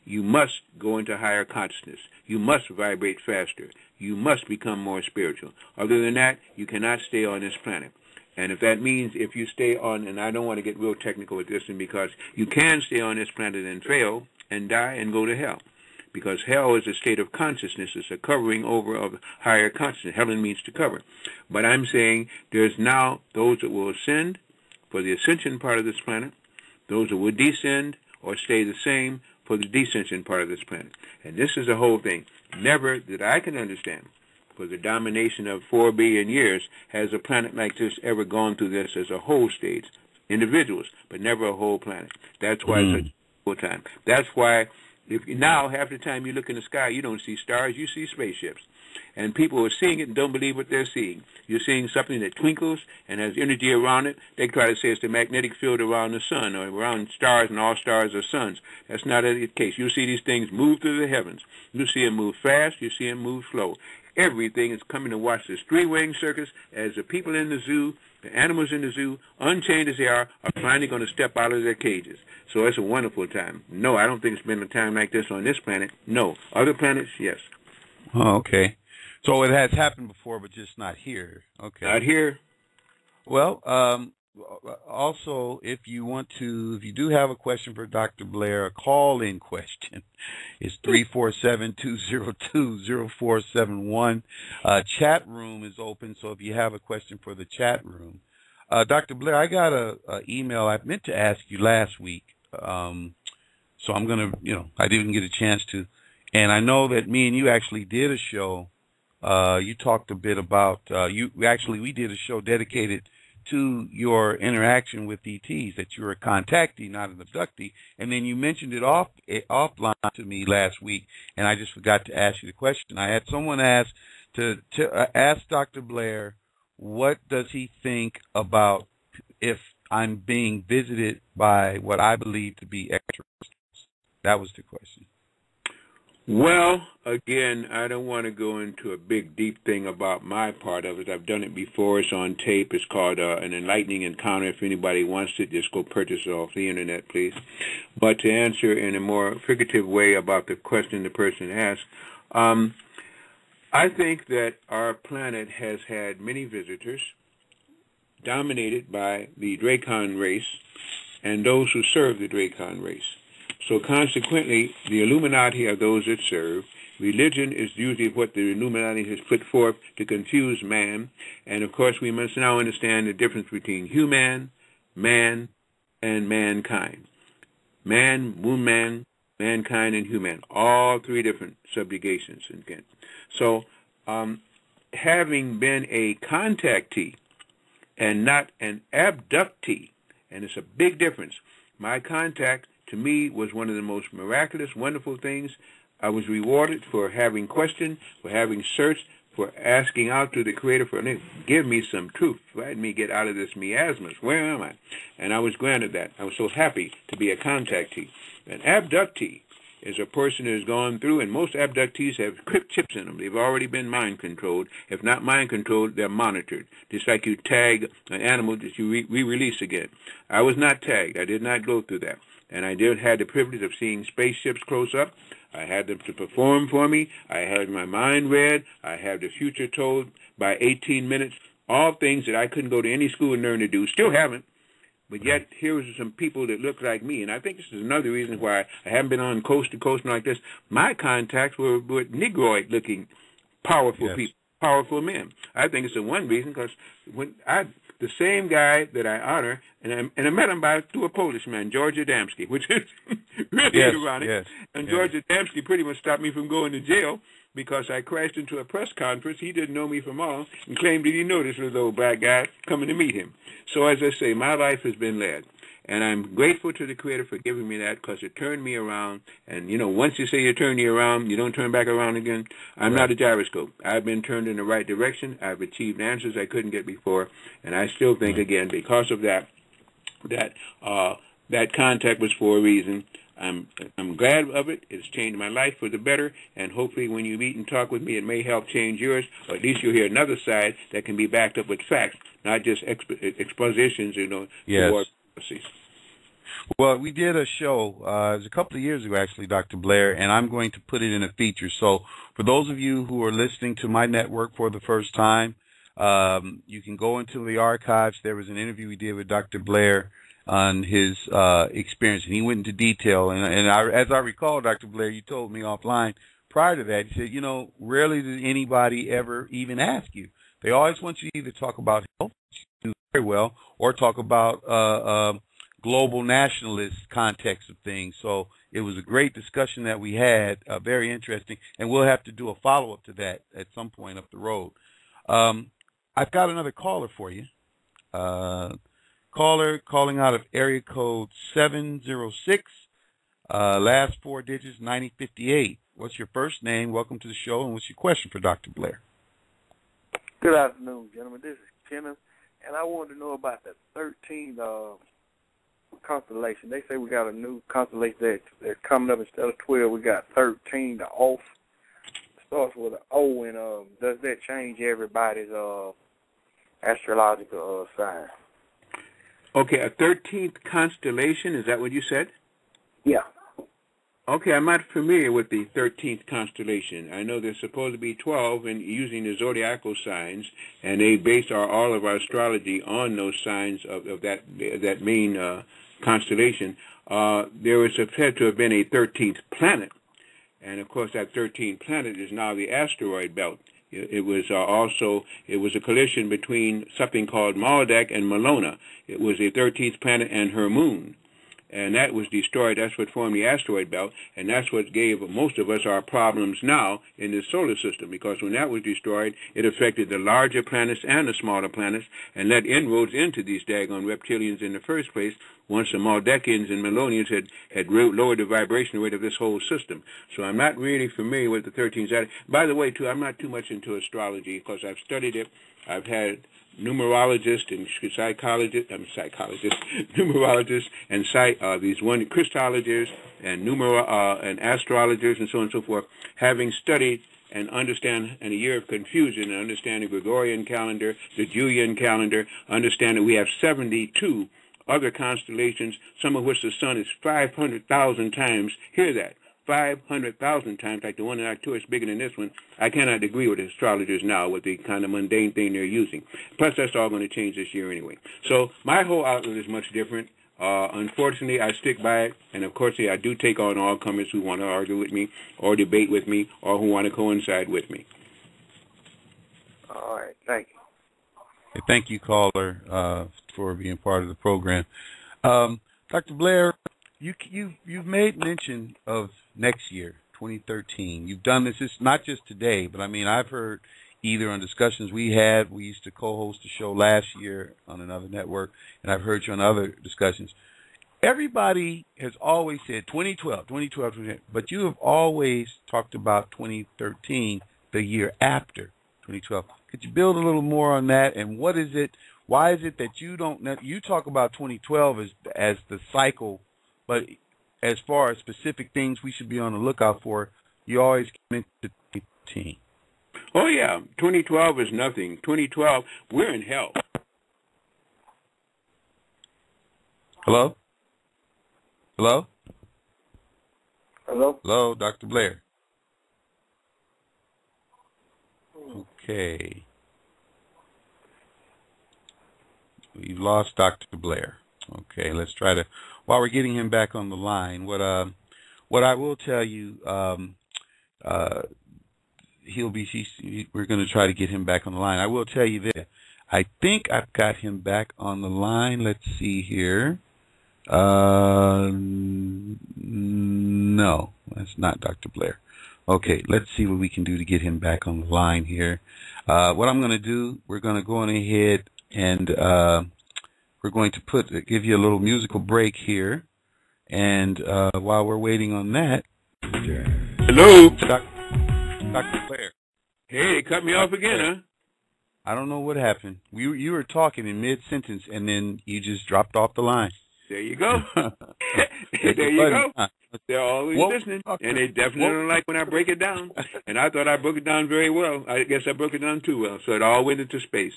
You must go into higher consciousness. You must vibrate faster. You must become more spiritual. Other than that, you cannot stay on this planet. And if that means if you stay on, and I don't want to get real technical with this, and because you can stay on this planet and fail and die and go to hell. Because hell is a state of consciousness. It's a covering over of higher consciousness. Heaven means to cover. But I'm saying there's now those that will ascend for the ascension part of this planet, those that will descend or stay the same for the descension part of this planet. And this is the whole thing. Never that I can understand for the domination of four billion years has a planet like this ever gone through this as a whole stage. Individuals, but never a whole planet. That's why mm. it's a full time. That's why if now half the time you look in the sky, you don't see stars, you see spaceships. And people are seeing it and don't believe what they're seeing. You're seeing something that twinkles and has energy around it. They try to say it's the magnetic field around the sun or around stars, and all stars are suns. That's not the case. You see these things move through the heavens. You see them move fast. You see them move slow. Everything is coming to watch this three-wing circus as the people in the zoo, the animals in the zoo, unchained as they are, are finally going to step out of their cages. So it's a wonderful time. No, I don't think it's been a time like this on this planet. No. Other planets, yes. Oh, okay. So it has happened before, but just not here. Okay. Not here. Well, um, also, if you want to, if you do have a question for Dr. Blair, a call-in question is 347-202-0471. Uh, chat room is open, so if you have a question for the chat room. Uh, Dr. Blair, I got a, a, email I meant to ask you last week, um, so I'm going to, you know, I didn't get a chance to. And I know that me and you actually did a show. Uh, you talked a bit about, uh, you actually, we did a show dedicated to your interaction with ETs that you're a contactee, not an abductee, and then you mentioned it off eh, offline to me last week, and I just forgot to ask you the question. I had someone ask to, to uh, ask Dr. Blair, what does he think about if I'm being visited by what I believe to be extraterrestrials? That was the question. Well, again, I don't want to go into a big, deep thing about my part of it. I've done it before. It's on tape. It's called uh, An Enlightening Encounter. If anybody wants it, just go purchase it off the internet, please. But to answer in a more figurative way about the question the person asked, um, I think that our planet has had many visitors dominated by the Dracon race and those who serve the Dracon race. So consequently, the Illuminati are those that serve. Religion is usually what the Illuminati has put forth to confuse man. And of course, we must now understand the difference between human, man, and mankind. Man, woman, mankind, and human. All three different subjugations. Again. So, um, having been a contactee and not an abductee, and it's a big difference. My contact to me was one of the most miraculous, wonderful things. I was rewarded for having questioned, for having searched, for asking out to the Creator for give me some truth, let me get out of this miasmus. Where am I? And I was granted that. I was so happy to be a contactee. An abductee is a person who has gone through, and most abductees have crypt chips in them. They've already been mind controlled. If not mind controlled, they're monitored. Just like you tag an animal that you re-release again. I was not tagged. I did not go through that and I did had the privilege of seeing spaceships close up. I had them to perform for me. I had my mind read. I had the future told by 18 minutes. All things that I couldn't go to any school and learn to do. Still haven't. But yet, here are some people that look like me, and I think this is another reason why I haven't been on coast to coast like this. My contacts were with Negroid-looking, powerful yes. people, powerful men. I think it's the one reason because when I the same guy that I honor, and I, and I met him by through a Polish man, George Adamski, which is really yes, ironic. Yes, and yes. George Adamski pretty much stopped me from going to jail because I crashed into a press conference. He didn't know me from all and claimed that he knew this little old black guy coming to meet him. So as I say, my life has been led. And I'm grateful to the Creator for giving me that because it turned me around. And, you know, once you say you turn you around, you don't turn back around again. I'm right. not a gyroscope. I've been turned in the right direction. I've achieved answers I couldn't get before. And I still think, right. again, because of that, that uh, that contact was for a reason. I'm I'm glad of it. It's changed my life for the better, and hopefully, when you meet and talk with me, it may help change yours, or at least you'll hear another side that can be backed up with facts, not just exp- expositions, you know, yes. Well, we did a show, uh, it was a couple of years ago actually, Dr. Blair, and I'm going to put it in a feature. So for those of you who are listening to my network for the first time, um, you can go into the archives. There was an interview we did with Dr. Blair on his uh, experience, and he went into detail. And, and I, as I recall, Dr. Blair, you told me offline prior to that, he said, you know, rarely did anybody ever even ask you. They always want you to either talk about health, do very well, or talk about uh, uh, global nationalist context of things. So it was a great discussion that we had, uh, very interesting, and we'll have to do a follow up to that at some point up the road. Um, I've got another caller for you. Uh, caller calling out of area code 706, uh, last four digits 9058. What's your first name? Welcome to the show, and what's your question for Dr. Blair? Good afternoon, gentlemen. This is Kenneth, and I wanted to know about the 13th uh, constellation. They say we got a new constellation that, that's coming up instead of 12. We got 13, the off. Starts with an O, and uh, does that change everybody's uh, astrological uh, sign? Okay, a 13th constellation, is that what you said? Yeah. Okay, I'm not familiar with the 13th constellation. I know there's supposed to be 12 and using the zodiacal signs, and they base our, all of our astrology on those signs of, of that that main uh, constellation. Uh, there was said to have been a 13th planet, and of course that 13th planet is now the asteroid belt. It, was uh, also it was a collision between something called Maldek and Malona. It was the 13th planet and her moon and that was destroyed. That's what formed the asteroid belt, and that's what gave most of us our problems now in the solar system, because when that was destroyed, it affected the larger planets and the smaller planets, and led inroads into these daggone reptilians in the first place, once the Maldekians and Melonians had, had lowered the vibration rate of this whole system. So I'm not really familiar with the 13th. By the way, too, I'm not too much into astrology, because I've studied it. I've had numerologist and psychologist, I'm psychologist, numerologist, and psych, uh, these one Christologists and numer uh, and astrologers and so on and so forth, having studied and understand in a year of confusion and understand the Gregorian calendar, the Julian calendar, understand that we have 72 other constellations, some of which the sun is 500,000 times. Hear that. 500,000 times, like the one in Arcturus bigger than this one, I cannot agree with astrologers now with the kind of mundane thing they're using. Plus, that's all going to change this year anyway. So my whole outlook is much different. Uh, unfortunately, I stick by it, and of course, I do take on all comers who want to argue with me, or debate with me, or who want to coincide with me. All right, thank you. thank you, caller, uh, for being part of the program. Um, Dr. Blair, you you you've made mention of next year, 2013. You've done this. It's not just today, but I mean, I've heard either on discussions we had. We used to co-host a show last year on another network, and I've heard you on other discussions. Everybody has always said 2012, 2012, 2012, but you have always talked about 2013, the year after 2012. Could you build a little more on that? And what is it? Why is it that you don't? You talk about 2012 as as the cycle, but as far as specific things we should be on the lookout for, you always come into 2015. Oh yeah, 2012 is nothing. 2012, we're in hell. Hello? Hello? Hello? Hello, Dr. Blair. Okay. We've lost Dr. Blair. Okay, let's try to while we're getting him back on the line, what uh, what I will tell you, um, uh, he'll be. He, we're going to try to get him back on the line. I will tell you this. I think I've got him back on the line. Let's see here. Uh, no, that's not Dr. Blair. Okay, let's see what we can do to get him back on the line here. Uh, what I'm going to do, we're going to go on ahead and uh, we're going to put give you a little musical break here, and uh, while we're waiting on that, hello, Dr. Dr. Blair. Hey, cut me off again, huh? I don't know what happened. You you were talking in mid sentence, and then you just dropped off the line. There you go. there you go. They're always listening, and they definitely don't like when I break it down. And I thought I broke it down very well. I guess I broke it down too well, so it all went into space.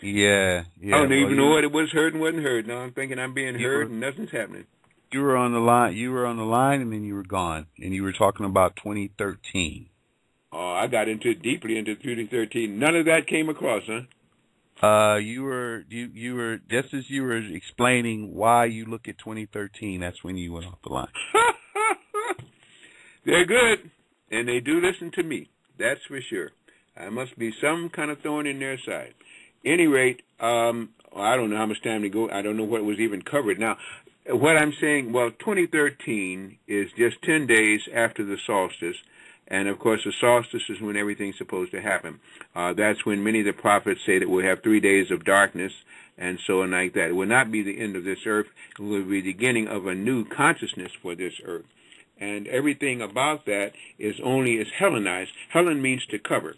Yeah, yeah. I don't well, even know what it was heard and wasn't heard. Now I'm thinking I'm being heard were, and nothing's happening. You were on the line. You were on the line, and then you were gone, and you were talking about 2013. Oh, I got into deeply into 2013. None of that came across, huh? Uh, you were you you were just as you were explaining why you look at 2013. That's when you went off the line. They're good, and they do listen to me. That's for sure. I must be some kind of thorn in their side any rate, um, I don't know how much time to go. I don't know what was even covered. Now, what I'm saying, well, 2013 is just 10 days after the solstice. And of course, the solstice is when everything's supposed to happen. Uh, that's when many of the prophets say that we'll have three days of darkness and so on like that. It will not be the end of this earth. It will be the beginning of a new consciousness for this earth. And everything about that is only is Hellenized. Helen means to cover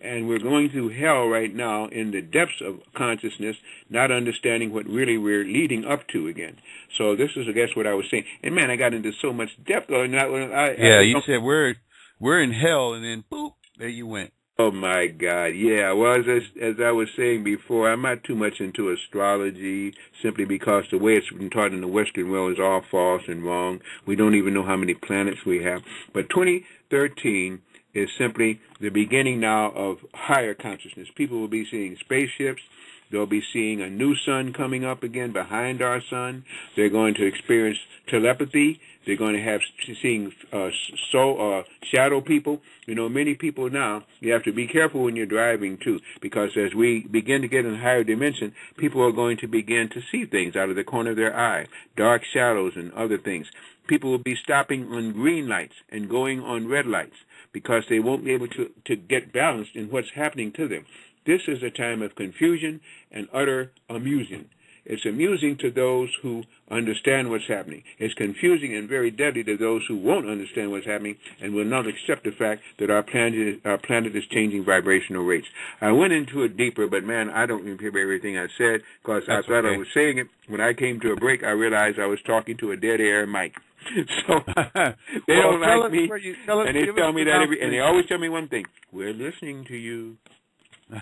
and we're going through hell right now in the depths of consciousness, not understanding what really we're leading up to again. So this is, I guess, what I was saying. And man, I got into so much depth. I, I, yeah, I, you said we're we're in hell, and then boop, there you went. Oh my God, yeah. Well, as as I was saying before, I'm not too much into astrology simply because the way it's been taught in the Western world is all false and wrong. We don't even know how many planets we have. But 2013 is simply the beginning now of higher consciousness. People will be seeing spaceships. They'll be seeing a new sun coming up again behind our sun. They're going to experience telepathy. They're going to have seeing uh, so uh, shadow people. You know, many people now. You have to be careful when you're driving too, because as we begin to get in higher dimension, people are going to begin to see things out of the corner of their eye, dark shadows and other things. People will be stopping on green lights and going on red lights because they won't be able to, to get balanced in what's happening to them. This is a time of confusion and utter amusing. It's amusing to those who understand what's happening. It's confusing and very deadly to those who won't understand what's happening and will not accept the fact that our planet, our planet is changing vibrational rates. I went into it deeper, but man, I don't remember everything I said because I thought okay. I was saying it. When I came to a break, I realized I was talking to a dead air mic. so they well, don't like me, you, us, and they tell me that every, and they always tell me one thing: we're listening to you.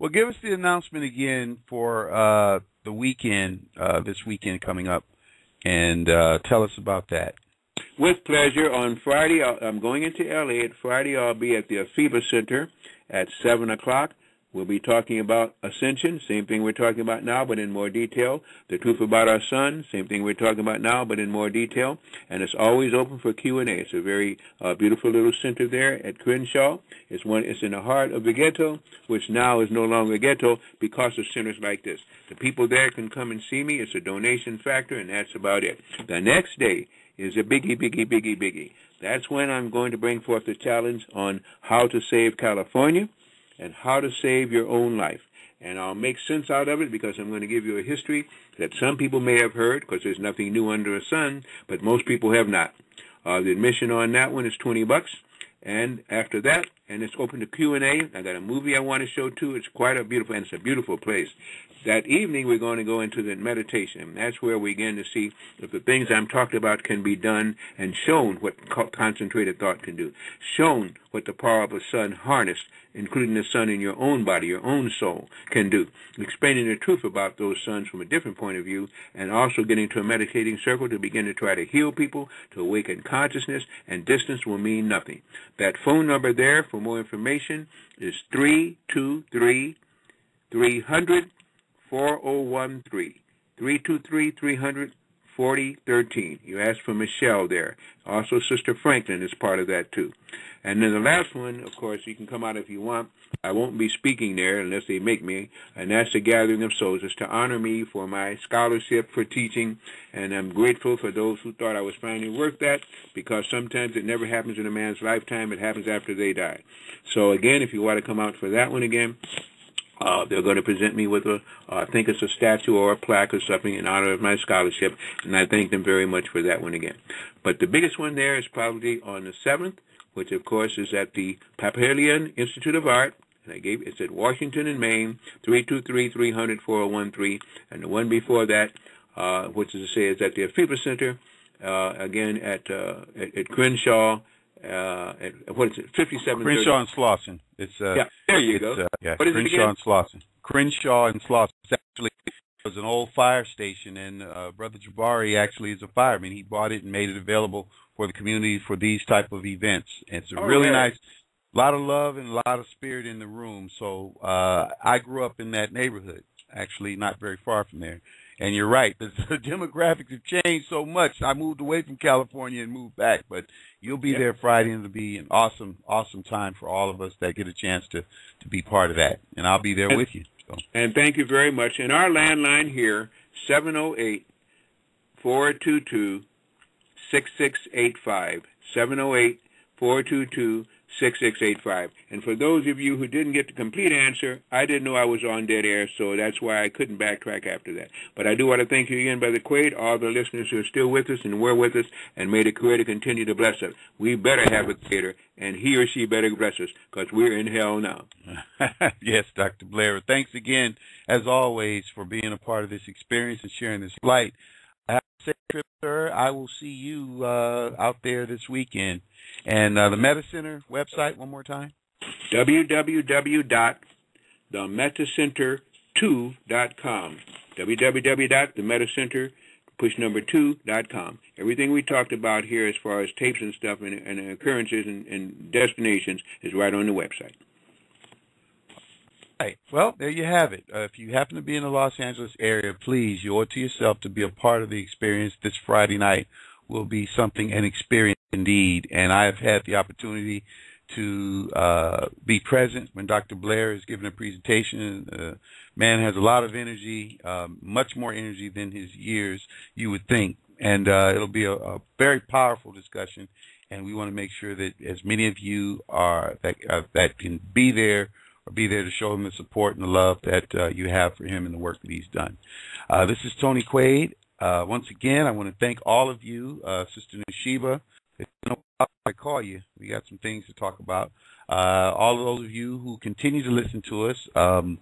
well, give us the announcement again for uh, the weekend, uh, this weekend coming up, and uh, tell us about that. With pleasure. On Friday, I'm going into LA. Friday, I'll be at the AFIBA Center at 7 o'clock. We'll be talking about ascension, same thing we're talking about now, but in more detail. The truth about our sun, same thing we're talking about now, but in more detail. And it's always open for Q&A. It's a very uh, beautiful little center there at Crenshaw. It's one. It's in the heart of the ghetto, which now is no longer ghetto because of centers like this. The people there can come and see me. It's a donation factor, and that's about it. The next day is a biggie, biggie, biggie, biggie. That's when I'm going to bring forth the challenge on how to save California and how to save your own life. And I'll make sense out of it because I'm going to give you a history that some people may have heard because there's nothing new under the sun, but most people have not. Uh, the admission on that one is 20 bucks. And after that, and it's open to Q&A. I got a movie I want to show too. It's quite a beautiful, and it's a beautiful place. That evening, we're going to go into the meditation. That's where we begin to see if the things I'm talking about can be done and shown what concentrated thought can do. Shown what the power of the sun harnessed, including the sun in your own body, your own soul, can do. Explaining the truth about those suns from a different point of view, and also getting to a meditating circle to begin to try to heal people, to awaken consciousness, and distance will mean nothing. That phone number there for more information is 323 300 4013. 323 300 4013. You asked for Michelle there. Also, Sister Franklin is part of that too. And then the last one, of course, you can come out if you want. I won't be speaking there unless they make me, and that's the Gathering of Souls. It's to honor me for my scholarship for teaching, and I'm grateful for those who thought I was finally worth that, because sometimes it never happens in a man's lifetime. It happens after they die. So again, if you want to come out for that one again, uh, they're going to present me with a, uh, I think it's a statue or a plaque or something in honor of my scholarship, and I thank them very much for that one again. But the biggest one there is probably on the 7th, which of course is at the Papillion Institute of Art, and I gave it's at Washington and Main, 323-300-4013, and the one before that, uh, which is to say is at the AFIBA Center, uh, again at, uh, at, at Crenshaw, uh, what is it, 57 Crenshaw and Slauson. It's uh, yeah, there you go. Uh, yeah, what is Crenshaw and Slauson. Crenshaw and Slauson. It's actually it was an old fire station, and uh, Brother Jabari actually is a fireman. He bought it and made it available for the community for these type of events. And it's a oh, really yeah. nice, a lot of love and a lot of spirit in the room. So uh, I grew up in that neighborhood, actually not very far from there. And you're right, the, the demographics have changed so much. I moved away from California and moved back, but you'll be yep. there Friday, and it'll be an awesome, awesome time for all of us that get a chance to to be part of that. And I'll be there and, with you. So. And thank you very much. And our landline here, 708 422 6685. 708 422 6685. And for those of you who didn't get the complete answer, I didn't know I was on dead air, so that's why I couldn't backtrack after that. But I do want to thank you again, Brother Quaid, all the listeners who are still with us and were with us, and may the Creator continue to bless us. We better have a Creator, and he or she better bless us, because we're in hell now. yes, Dr. Blair. Thanks again, as always, for being a part of this experience and sharing this light. Safe sir. I will see you uh, out there this weekend. And uh, the Meta Center website, one more time? www.themetacenter2.com. www.themetacenter, push number 2.com. Everything we talked about here as far as tapes and stuff and, and occurrences and, and destinations is right on the website. Right. Well, there you have it. Uh, if you happen to be in the Los Angeles area, please, you owe it to yourself to be a part of the experience this Friday night will be something, an experience indeed. And I've had the opportunity to uh, be present when Dr. Blair is giving a presentation. Uh, man has a lot of energy, uh, much more energy than his years, you would think. And uh, it'll be a, a, very powerful discussion. And we want to make sure that as many of you are that uh, that can be there or be there to show him the support and the love that uh, you have for him and the work that he's done. this is Tony Quaid. Uh, once again, I want to thank all of you, uh, Sister Nashiba. I call you. We got some things to talk about. Uh, all of those of you who continue to listen to us. Um,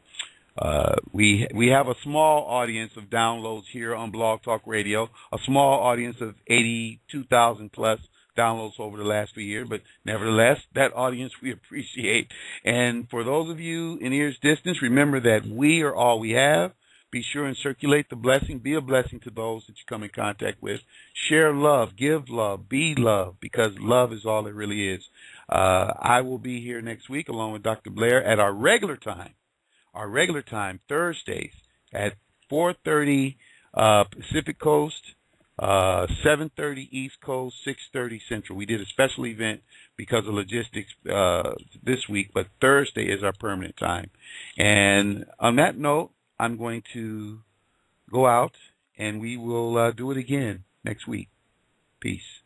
uh, we we have a small audience of downloads here on Blog Talk Radio. A small audience of 82,000 plus downloads over the last few years, but nevertheless, that audience we appreciate. And for those of you in ear's distance, remember that we are all we have. Be sure and circulate the blessing. Be a blessing to those that you come in contact with. Share love. Give love. Be love because love is all it really is. Uh, I will be here next week along with Dr. Blair at our regular time, our regular time, Thursdays at 4.30 uh, Pacific Coast, uh, 7.30 East Coast, 6.30 Central. We did a special event because of logistics uh, this week, but Thursday is our permanent time. And on that note, I'm going to go out and we will uh, do it again next week. Peace.